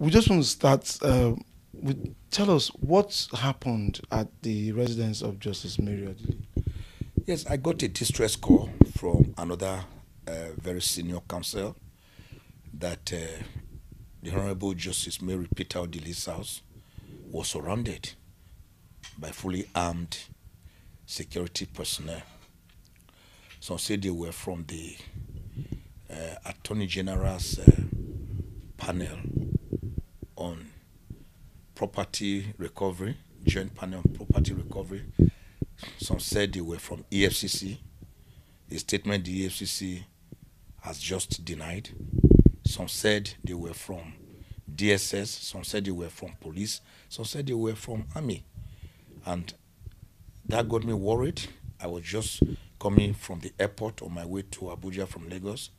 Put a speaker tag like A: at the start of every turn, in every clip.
A: we just want to start uh, with tell us what happened at the residence of Justice Mary Odili.
B: Yes, I got a distress call from another uh, very senior counsel that uh, the Honorable Justice Mary Peter Odili's house was surrounded by fully armed security personnel. Some say they were from the uh, Attorney General's uh, panel on property recovery, joint panel on property recovery. Some said they were from EFCC, a statement the EFCC has just denied. Some said they were from DSS, some said they were from police, some said they were from army. And that got me worried. I was just coming from the airport on my way to Abuja from Lagos,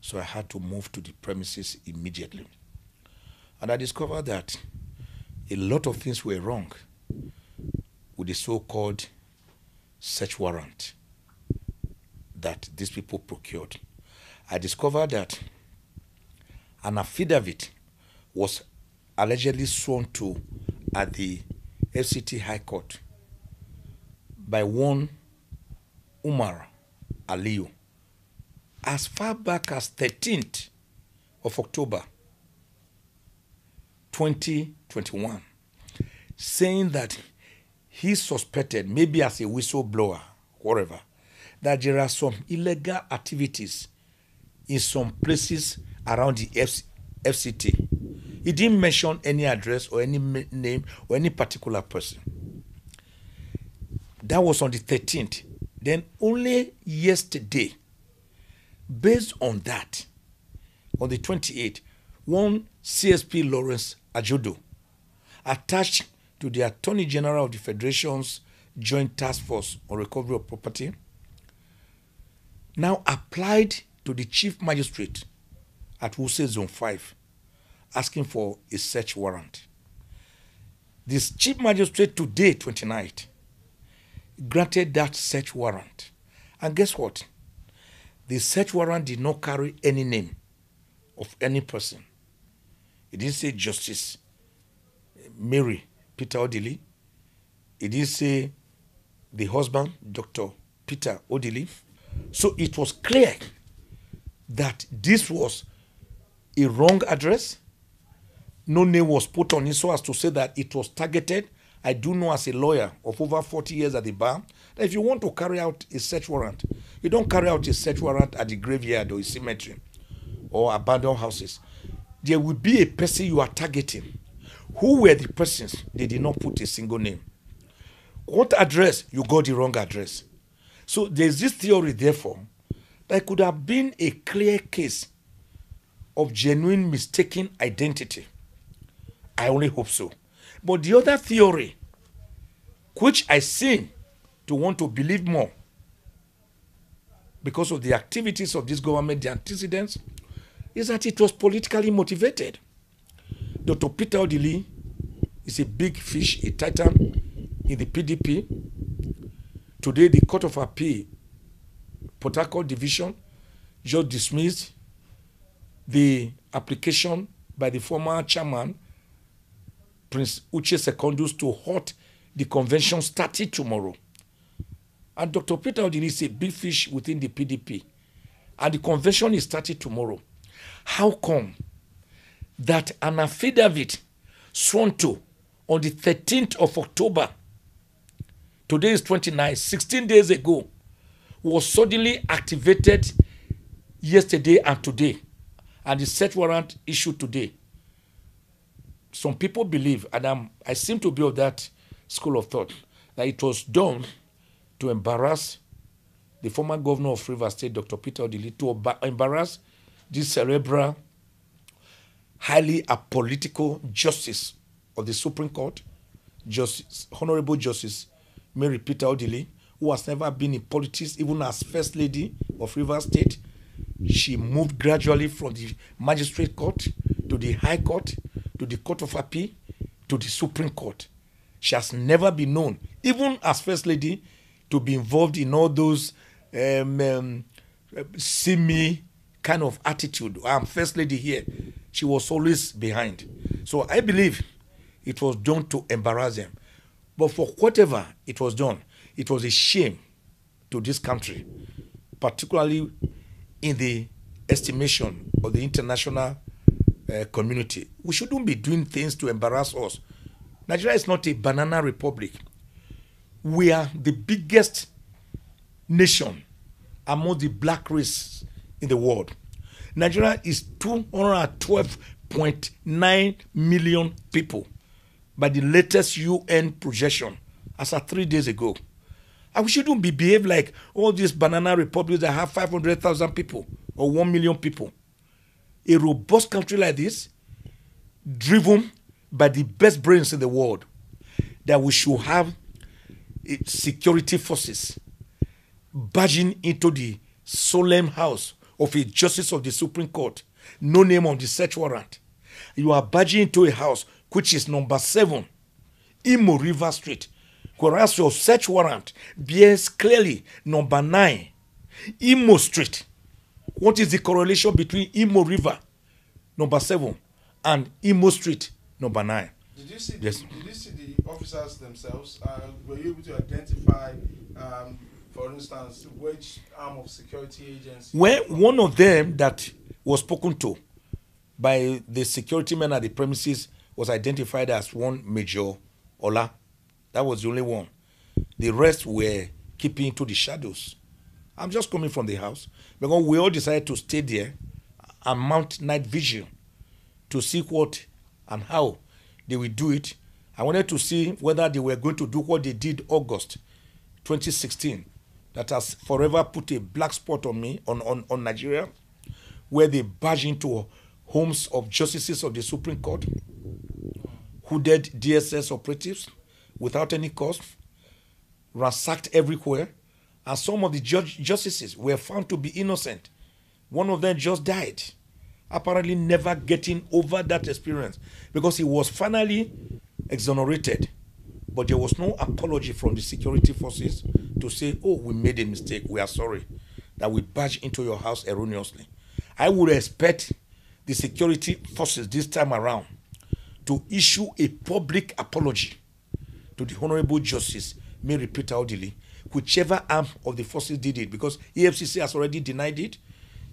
B: so I had to move to the premises immediately. And I discovered that a lot of things were wrong with the so called search warrant that these people procured. I discovered that an affidavit was allegedly sworn to at the FCT High Court by one Umar Aliyu as far back as 13th of October 2021, saying that he suspected, maybe as a whistleblower, whatever, that there are some illegal activities in some places around the F- FCT. He didn't mention any address or any name or any particular person. That was on the 13th. Then only yesterday, based on that, on the 28th, one CSP Lawrence Ajodo, attached to the Attorney General of the Federation's Joint Task Force on Recovery of Property, now applied to the Chief Magistrate at Wuse Zone 5, asking for a search warrant. This Chief Magistrate today, 29th, granted that search warrant. And guess what? The search warrant did not carry any name of any person. It didn't say Justice Mary Peter Odili. It didn't say the husband, Dr. Peter Odili. So it was clear that this was a wrong address. No name was put on it so as to say that it was targeted. I do know as a lawyer of over 40 years at the bar that if you want to carry out a search warrant, you don't carry out a search warrant at the graveyard or a cemetery or abandoned houses. There will be a person you are targeting. Who were the persons? They did not put a single name. What address? You got the wrong address. So there's this theory, therefore, that could have been a clear case of genuine mistaken identity. I only hope so. But the other theory, which I seem to want to believe more because of the activities of this government, the antecedents, is that it was politically motivated. Dr. Peter Odili is a big fish, a titan in the PDP. Today, the Court of Appeal, Port Division, just dismissed the application by the former chairman, Prince Uche Secondus, to halt the convention starting tomorrow. And Dr. Peter Odili is a big fish within the PDP. And the convention is starting tomorrow. How come that an affidavit sworn to on the 13th of October, today is 29, 16 days ago, was suddenly activated yesterday and today, and the search warrant issued today? Some people believe, and I'm, I seem to be of that school of thought, that it was done to embarrass the former governor of Rivers State, Dr. Peter Odili, to embarrass this cerebral, highly apolitical justice of the Supreme Court, Justice, Honorable Justice Mary Peter Odili, who has never been in politics, even as First Lady of Rivers State. She moved gradually from the Magistrate Court to the High Court to the Court of Appeal to the Supreme Court. She has never been known, even as First Lady, to be involved in all those um, um, see me kind of attitude. I'm First Lady here. She was always behind. So I believe it was done to embarrass them. But for whatever it was done, it was a shame to this country, particularly in the estimation of the international uh, community. We shouldn't be doing things to embarrass us. Nigeria is not a banana republic. We are the biggest nation among the black race in the world. Nigeria is 212.9 million people by the latest UN projection as of three days ago. And we shouldn't be behave like all these banana republics that have 500,000 people or 1 million people. A robust country like this, driven by the best brains in the world, that we should have eh, security forces barging into the solemn house of a justice of the Supreme Court, no name on the search warrant. You are barging into a house which is number seven, Imo River Street, whereas your search warrant bears clearly number nine, Imo Street. What is the correlation between Imo River, number seven, and Imo Street, number nine?
A: Did you see?
B: Yes.
A: The, did you see the officers themselves? Uh, were you able to identify, um, for instance, which arm of security agency?
B: When one of them that was spoken to by the security men at the premises was identified as one Major Ola. That was the only one. The rest were keeping to the shadows. I'm just coming from the house because we all decided to stay there and mount night vigil to see what and how they will do it. I wanted to see whether they were going to do what they did August 2016 that has forever put a black spot on me, on, on, on Nigeria, where they barge into homes of justices of the Supreme Court, hooded DSS operatives without any cause, ransacked everywhere, and some of the judge, justices were found to be innocent. One of them just died, apparently never getting over that experience because he was finally exonerated. But there was no apology from the security forces to say, oh, we made a mistake, we are sorry that we barged into your house erroneously. I would expect the security forces this time around to issue a public apology to the Honorable Justice Mary Peter Odili, whichever arm of the forces did it, because EFCC has already denied it.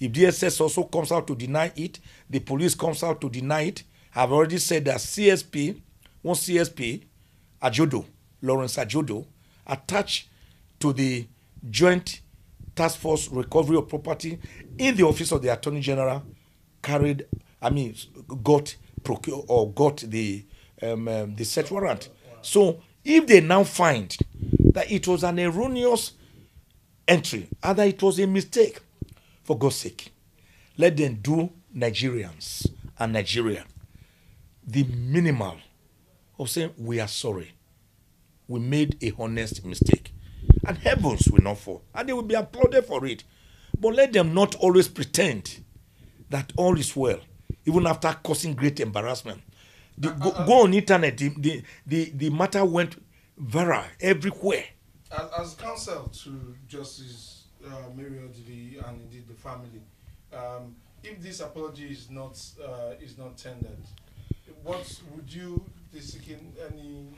B: If DSS also comes out to deny it, the police comes out to deny it. I've already said that CSP, one CSP, Ajodo, Lawrence Ajodo, attached to the Joint Task Force Recovery of Property in the Office of the Attorney General, carried, I mean, got procure or got the um, um, the search warrant. So if they now find that it was an erroneous entry, either it was a mistake, for God's sake, let them do Nigerians and Nigeria the minimal of saying we are sorry. We made a honest mistake. And heavens will not fall. And they will be applauded for it. But let them not always pretend that all is well, even after causing great embarrassment. The, go, go on internet, the, the, the, the matter went viral everywhere.
A: As, as counsel to Justice uh, Mary Odili and indeed the family, um, if this apology is not uh, is not tendered, what would you any?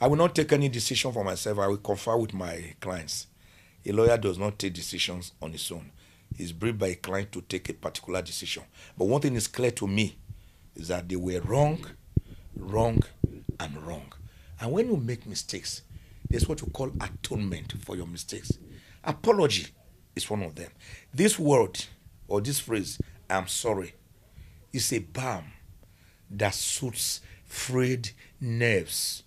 B: I will not take any decision for myself. I will confer with my clients. A lawyer does not take decisions on his own. He's briefed by a client to take a particular decision. But one thing is clear to me is that they were wrong, wrong, and wrong. And when you make mistakes, there's what you call atonement for your mistakes. Apology is one of them. This word or this phrase, I'm sorry, is a balm that suits frayed nerves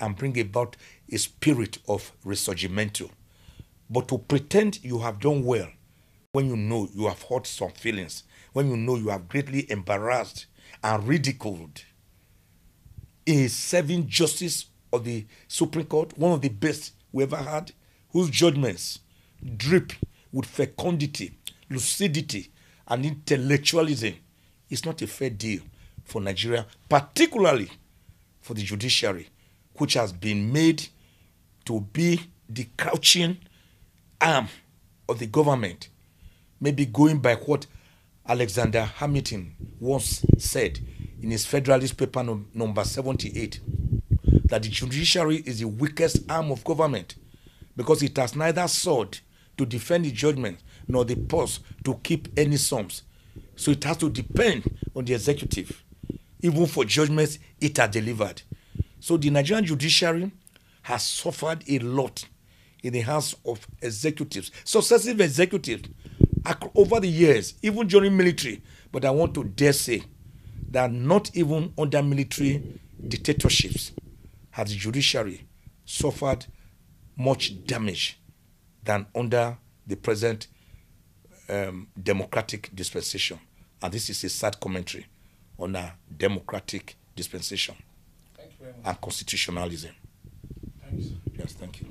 B: and bring about a spirit of risorgimento. But to pretend you have done well when you know you have hurt some feelings, when you know you have greatly embarrassed and ridiculed a serving justice of the Supreme Court, one of the best we ever had, whose judgments drip with fecundity, lucidity, and intellectualism, is not a fair deal for Nigeria, particularly for the judiciary, which has been made to be the crouching arm of the government, maybe going by what Alexander Hamilton once said in his Federalist paper num- number 78 that the judiciary is the weakest arm of government because it has neither sword to defend the judgment nor the purse to keep any sums. So it has to depend on the executive, even for judgments it has delivered. So the Nigerian judiciary has suffered a lot in the hands of executives, successive executives over the years, even during military. But I want to dare say that not even under military dictatorships has the judiciary suffered much damage than under the present um, democratic dispensation. And this is a sad commentary on a democratic dispensation
A: Thank you very much.
B: and constitutionalism.
A: Thank you, sir.
B: Yes, thank you.